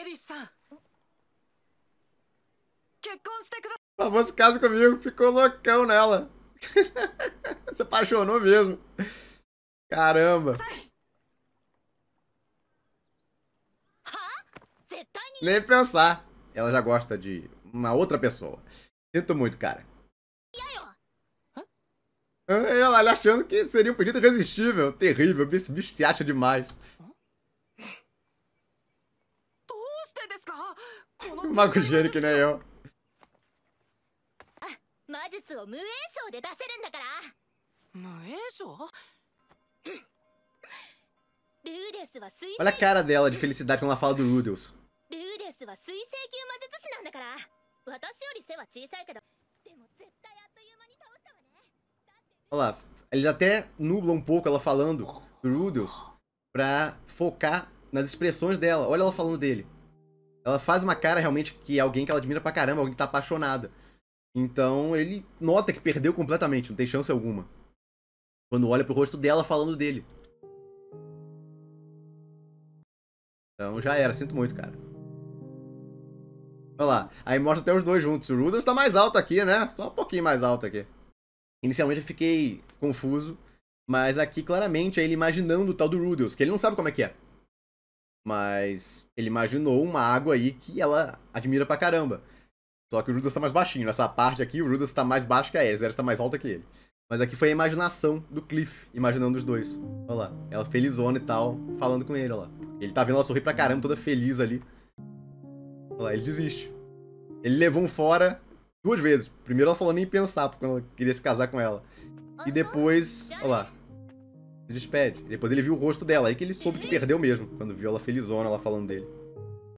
エリスさん結婚してくだ Por favor, se casa comigo. Ficou loucão nela. Se apaixonou mesmo. Caramba. 絶対に Nem pensar. Ela já gosta de uma outra pessoa. Sinto muito, cara. 嫌よ Ela ela achando que seria um pedido irresistível. Terrível. Esse bicho se acha demais. うしてですかこの Mago gênio que nem eu. 魔術を無影響で出せるんだから無影賞ルーデスは水 Olha a 星 cara dela de felicidade quando ela fala do Rudels. ルーデスは水星級魔術師なんだから私より背は小さいけどでも絶対あっという間に倒したわね Olha lá. Eles até nublam um pouco ela falando do Rudels pra focar nas expressões dela. Olha ela falando dele. Ela faz uma cara realmente que é alguém que ela admira pra caramba, alguém que tá apaixonada. Então ele nota que perdeu completamente, não tem chance alguma. Quando olha pro rosto dela falando dele. Então já era, sinto muito, cara. Olha lá, aí mostra até os dois juntos. O Rudolph tá mais alto aqui, né? Só um pouquinho mais alto aqui. Inicialmente eu fiquei confuso, mas aqui claramente é ele imaginando o tal do Rudolph, que ele não sabe como é que é. Mas ele imaginou uma água aí que ela admira pra caramba. Só que o Rudolph tá mais baixinho. Nessa parte aqui, o Rudolph tá mais baixo que a Ares. A Ares tá mais alta que ele. Mas aqui foi a imaginação do Cliff, imaginando os dois. Olha lá, ela felizona e tal, falando com ele, olha lá. Ele tá vendo ela sorrir pra caramba, toda feliz ali. Olha lá, ele desiste. Ele levou um fora duas vezes. Primeiro ela falou nem pensar, porque ela queria se casar com ela. E depois, olha lá, despede. Depois ele viu o rosto dela, aí que ele soube que perdeu mesmo, quando viu ela felizona, ela falando dele.